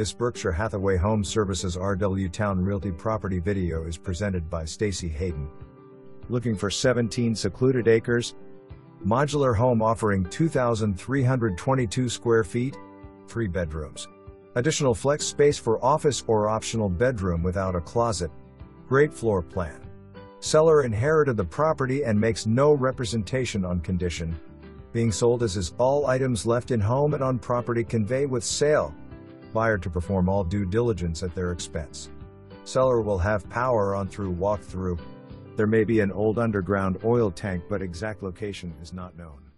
This Berkshire Hathaway Home Services RW Towne Realty property video is presented by Stacey Hayden. Looking for 17 secluded acres? Modular home offering 2,322 square feet, 3 bedrooms. Additional flex space for office or optional bedroom without a closet. Great floor plan. Seller inherited the property and makes no representation on condition. Being sold as is all items left in home and on property convey with sale. Buyer to perform all due diligence at their expense. Seller will have power on through walkthrough. There may be an old underground oil tank but exact location is not known.